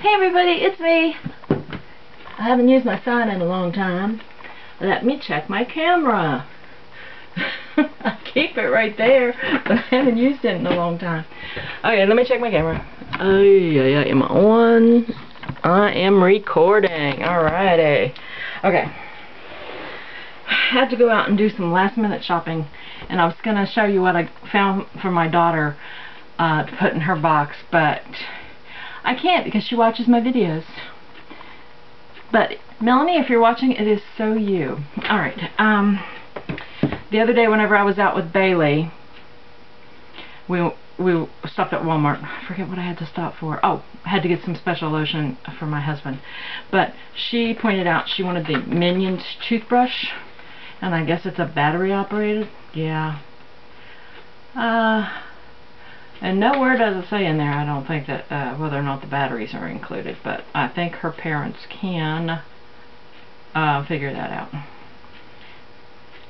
Hey everybody, it's me. I haven't used my phone in a long time. Let me check my camera. I keep it right there, but I haven't used it in a long time. Okay, let me check my camera. Oh yeah, yeah, am I on? I am recording. Alrighty. Okay. I had to go out and do some last minute shopping, and I was going to show you what I found for my daughter uh, to put in her box, but I can't because she watches my videos. But Melanie, if you're watching, it is so you. Alright, um, the other day whenever I was out with Bailey, we we stopped at Walmart. I forget what I had to stop for. Oh, I had to get some special lotion for my husband. But she pointed out she wanted the Minions toothbrush. And I guess it's a battery operated. Yeah. Uh, and nowhere does it say in there, I don't think, that uh, whether or not the batteries are included, but I think her parents can uh, figure that out.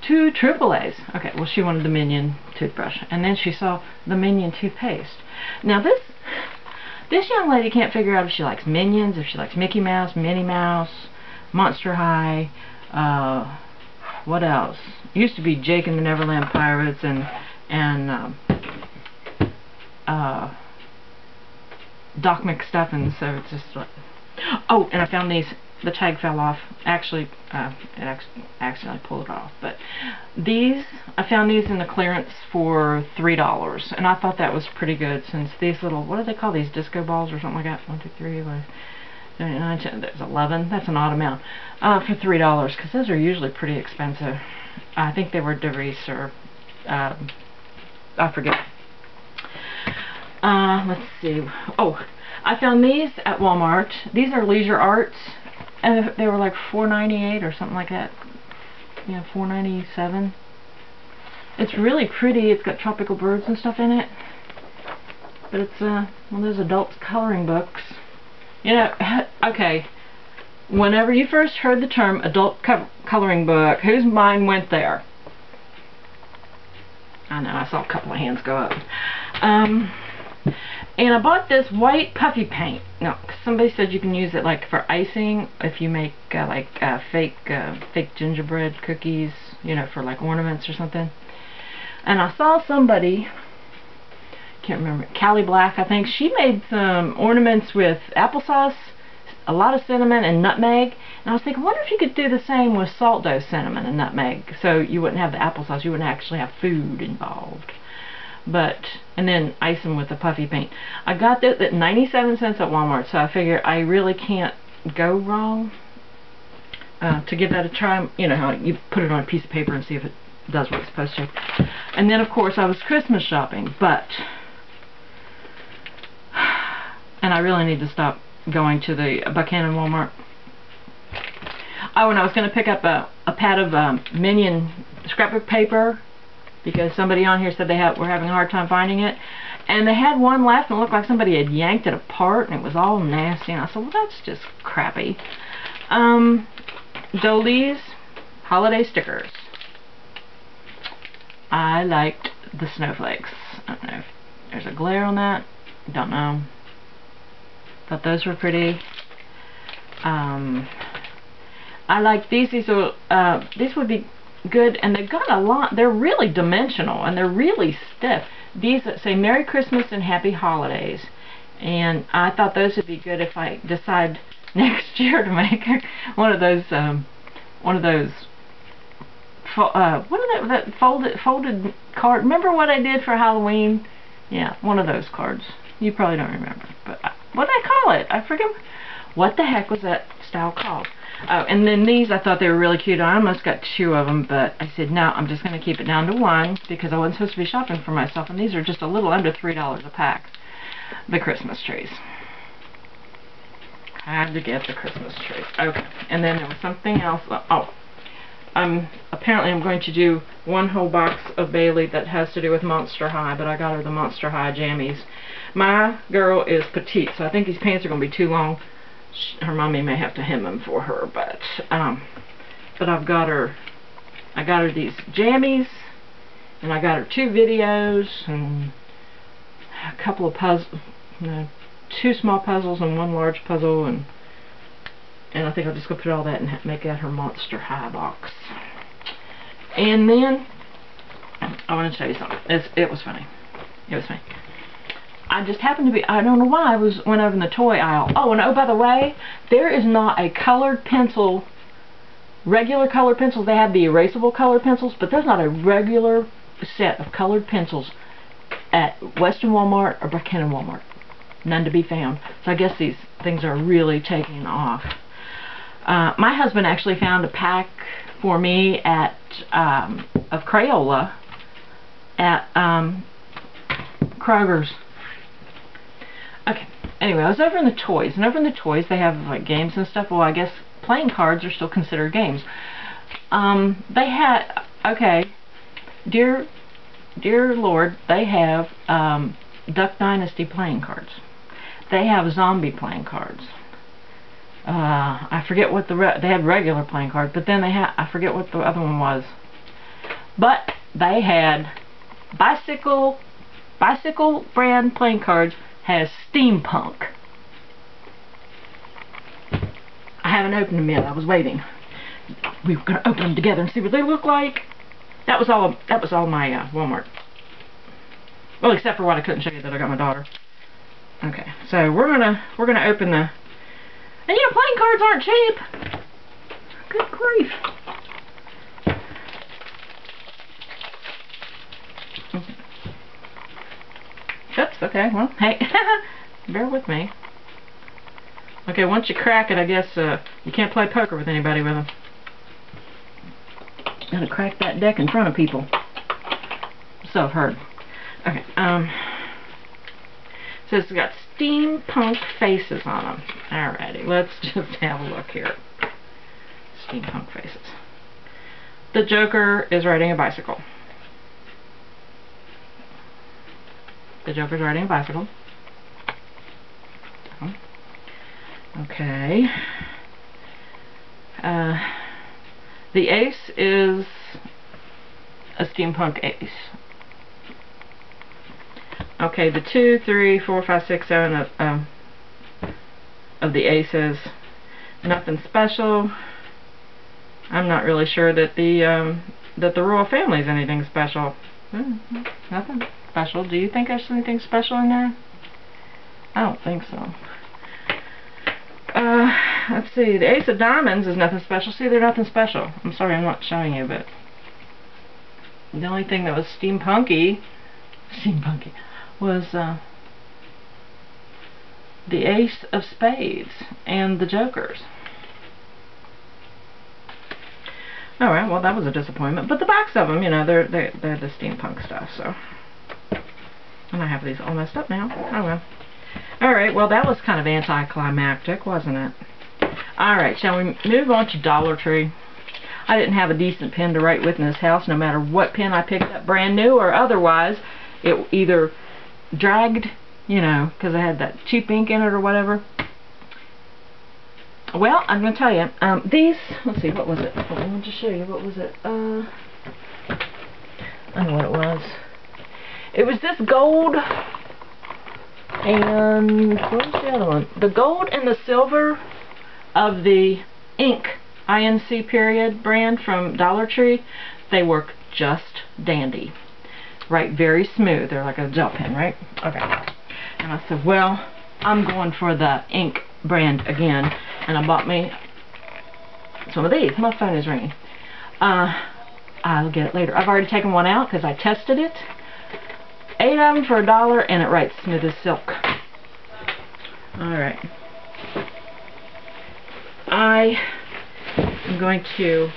Two AAA's. Okay, well she wanted the Minion toothbrush. And then she saw the Minion toothpaste. Now this this young lady can't figure out if she likes Minions, if she likes Mickey Mouse, Minnie Mouse, Monster High, uh, what else? Used to be Jake and the Neverland Pirates and and um, uh, Doc McStuffins, so it's just like... Oh, and I found these. The tag fell off. Actually, uh, it actually accidentally pulled it off. But these, I found these in the clearance for $3. And I thought that was pretty good since these little, what do they call these, disco balls or something like that? One, two, three, like, there's 11. That's an odd amount. Uh, for $3, because those are usually pretty expensive. I think they were DeVries or, um, I forget uh, let's see. Oh, I found these at Walmart. These are Leisure Arts, and they were like $4.98 or something like that. Yeah, $4.97. It's really pretty. It's got tropical birds and stuff in it. But it's uh, one of those adult coloring books. You know, okay, whenever you first heard the term adult co coloring book, whose mind went there? I know, I saw a couple of hands go up. Um, and I bought this white puffy paint. No, somebody said you can use it like for icing if you make uh, like uh, fake uh, fake gingerbread cookies, you know, for like ornaments or something. And I saw somebody, can't remember, Callie Black, I think, she made some ornaments with applesauce, a lot of cinnamon and nutmeg. And I was thinking, wonder if you could do the same with salt dough cinnamon and nutmeg, so you wouldn't have the applesauce, you wouldn't actually have food involved but and then ice them with the puffy paint. I got this at 97 cents at Walmart, so I figure I really can't go wrong. Uh, to give that a try, you know how you put it on a piece of paper and see if it does what it's supposed to. And then of course I was Christmas shopping, but and I really need to stop going to the Buchanan Walmart. Oh, and I was going to pick up a, a pad of um, Minion scrapbook paper because somebody on here said they have, were having a hard time finding it. And they had one left and it looked like somebody had yanked it apart and it was all nasty. And I said, well, that's just crappy. Um, Jolee's holiday stickers. I liked the snowflakes. I don't know if there's a glare on that. Don't know. Thought those were pretty. Um, I like these. These are uh, these would be good and they've got a lot they're really dimensional and they're really stiff. These that say Merry Christmas and Happy Holidays. And I thought those would be good if I decide next year to make one of those um, one of those uh, what are that, that folded folded card remember what I did for Halloween? Yeah one of those cards. You probably don't remember but I, what did I call it? I forget what the heck was that style called Oh, and then these, I thought they were really cute. I almost got two of them, but I said, no, I'm just going to keep it down to one because I wasn't supposed to be shopping for myself, and these are just a little under $3 a pack. The Christmas trees. Had to get the Christmas trees. Okay, and then there was something else. Oh, um, apparently I'm going to do one whole box of Bailey that has to do with Monster High, but I got her the Monster High jammies. My girl is petite, so I think these pants are going to be too long her mommy may have to hem them for her, but um, but I've got her, I got her these jammies, and I got her two videos and a couple of puzzles, you know, two small puzzles and one large puzzle, and and I think I'll just go put all that and make that her Monster High box. And then, I want to show you something. It's, it was funny. It was funny. I just happened to be, I don't know why, I was went over in the toy aisle. Oh, and oh, by the way, there is not a colored pencil, regular colored pencils. They have the erasable colored pencils, but there's not a regular set of colored pencils at Western Walmart or Buchanan Walmart. None to be found. So I guess these things are really taking off. Uh, my husband actually found a pack for me at um, of Crayola at um, Kroger's. Anyway, I was over in the toys, and over in the toys they have like games and stuff. Well, I guess playing cards are still considered games. Um, they had okay, dear, dear Lord, they have um, Duck Dynasty playing cards. They have zombie playing cards uh, I forget what the they had regular playing cards, but then they had I forget what the other one was. But they had bicycle bicycle brand playing cards has steampunk. I haven't opened them yet. I was waiting. We were gonna open them together and see what they look like. That was all. That was all my uh, Walmart. Well, except for what I couldn't show you that I got my daughter. Okay, so we're gonna we're gonna open the and you know, playing cards aren't cheap. Okay, well, hey, bear with me. Okay, once you crack it, I guess uh, you can't play poker with anybody with them. Gotta crack that deck in front of people. So I've heard. Okay, um, so it's got steampunk faces on them. Alrighty, let's just have a look here. Steampunk faces. The Joker is riding a bicycle. The Joker's riding a bicycle. Okay. Uh, the ace is a steampunk ace. Okay, the two, three, four, five, six, seven of um, of the aces. Nothing special. I'm not really sure that the um, that the royal family is anything special. Mm, nothing special. Do you think there's anything special in there? I don't think so. Uh, let's see. The ace of diamonds is nothing special. See, they're nothing special. I'm sorry, I'm not showing you, but the only thing that was steampunky, steampunky, was uh, the Ace of Spades and the Jokers. Alright, well that was a disappointment. But the backs of them, you know, they're, they're, they're the steampunk stuff, so. And I have these all messed up now. Oh well. Alright, well that was kind of anticlimactic, wasn't it? Alright, shall we move on to Dollar Tree? I didn't have a decent pen to write with in this house, no matter what pen I picked up, brand new or otherwise. It either dragged, you know, because I had that cheap ink in it or whatever. Well, I'm going to tell you, um, these, let's see, what was it? I want to show you, what was it? Uh, I don't know what it was. It was this gold, and the other one? The gold and the silver of the ink, INC period brand from Dollar Tree. They work just dandy right very smooth. They're like a gel pen, right? Okay. And I said, well, I'm going for the ink brand again. And I bought me some of these. My phone is ringing. Uh, I'll get it later. I've already taken one out because I tested it. Eight of them for a dollar and it writes smooth as silk. Alright. I am going to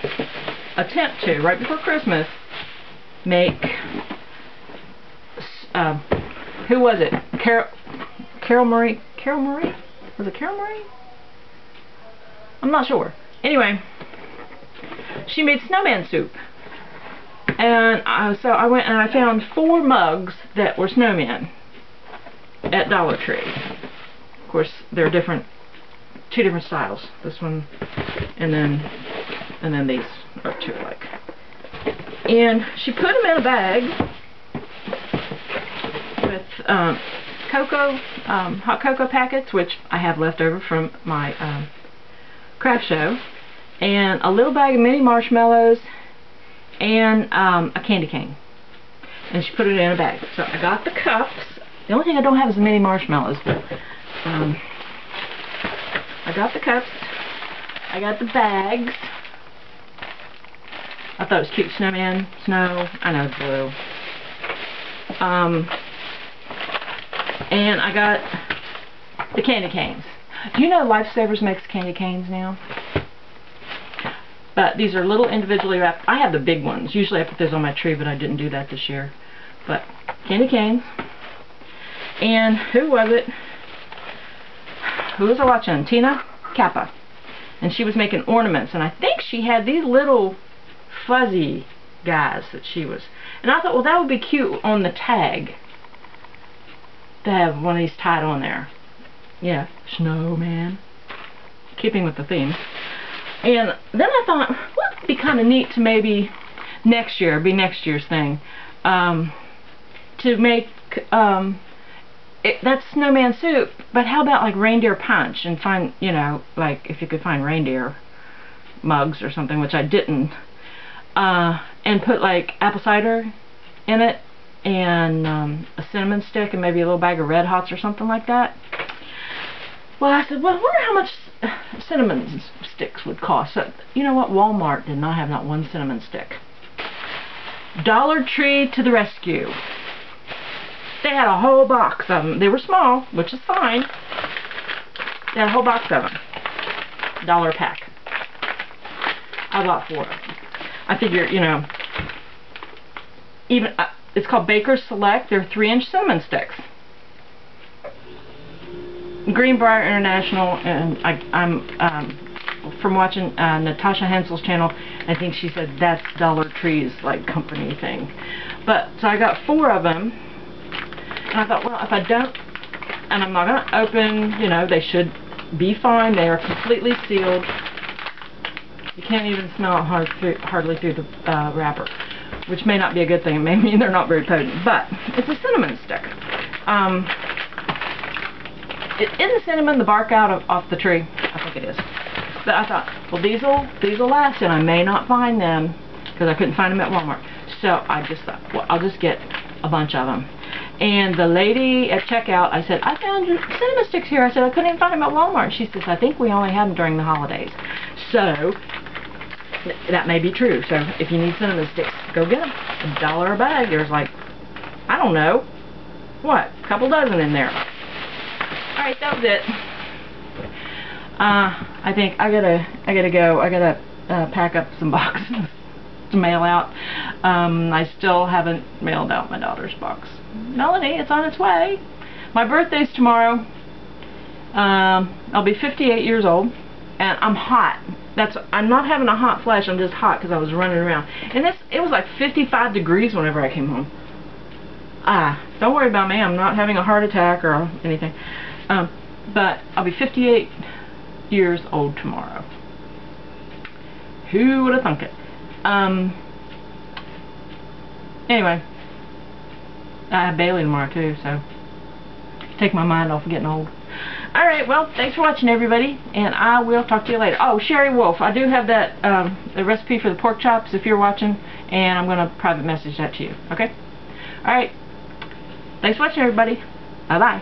attempt to, right before Christmas, make um, who was it? Carol, Carol Marie, Carol Marie? Was it Carol Marie? I'm not sure. Anyway, she made snowman soup. And uh, so I went and I found four mugs that were snowmen at Dollar Tree. Of course, they're different, two different styles. This one, and then, and then these are two alike. And she put them in a bag with um, cocoa, um, hot cocoa packets, which I have left over from my um, craft show, and a little bag of mini marshmallows, and um, a candy cane. And she put it in a bag. So I got the cups. The only thing I don't have is mini marshmallows, but um, I got the cups. I got the bags. I thought it was cute. Snowman, snow. I know it's blue. Um, and I got the candy canes. Do you know Lifesavers makes candy canes now? But these are little individually wrapped. I have the big ones. Usually I put those on my tree, but I didn't do that this year. But candy canes. And who was it? Who was I watching? Tina Kappa. And she was making ornaments. And I think she had these little fuzzy guys that she was. And I thought, well, that would be cute on the tag to have one of these tied on there. Yeah, snowman. Keeping with the theme. And then I thought, what would be kind of neat to maybe next year, be next year's thing, um, to make um, it, that's snowman soup, but how about like reindeer punch and find, you know, like if you could find reindeer mugs or something, which I didn't, uh, and put like apple cider in it and um, a cinnamon stick and maybe a little bag of Red Hots or something like that. Well, I said, well, I wonder how much cinnamon sticks would cost. So, you know what? Walmart did not have not one cinnamon stick. Dollar Tree to the rescue. They had a whole box of them. They were small, which is fine. They had a whole box of them. Dollar pack. I bought four of them. I figure, you know, even, uh, it's called Baker's Select. They're three-inch cinnamon sticks. Greenbrier International, and I, am um, from watching uh, Natasha Hensel's channel, I think she said that's Dollar Tree's like company thing. But, so I got four of them, and I thought, well, if I don't, and I'm not going to open, you know, they should be fine. They are completely sealed. You can't even smell it hard through, hardly through the uh, wrapper, which may not be a good thing. It may mean they're not very potent, but it's a cinnamon stick. Um, isn't cinnamon the bark out of, off the tree? I think it is. But I thought, well, these will these will last, and I may not find them because I couldn't find them at Walmart. So I just thought, well, I'll just get a bunch of them. And the lady at checkout, I said, I found cinnamon sticks here. I said, I couldn't even find them at Walmart. She says, I think we only have them during the holidays. So, that may be true. So, if you need cinnamon sticks, go get them. A dollar a bag. There's like, I don't know, what, a couple dozen in there. Alright, that was it. Uh, I think I gotta, I gotta go. I gotta uh, pack up some boxes to mail out. Um, I still haven't mailed out my daughter's box. Melanie, it's on its way. My birthday's tomorrow. Um, I'll be 58 years old, and I'm hot. That's I'm not having a hot flash. I'm just hot because I was running around, and this it was like 55 degrees whenever I came home. Ah, don't worry about me. I'm not having a heart attack or anything. Um, but I'll be 58 years old tomorrow. Who would have thunk it? Um, anyway, I have Bailey tomorrow too, so take my mind off of getting old. Alright, well, thanks for watching everybody, and I will talk to you later. Oh, Sherry Wolf, I do have that um, the recipe for the pork chops if you're watching, and I'm going to private message that to you, okay? Alright, thanks for watching everybody. Bye-bye.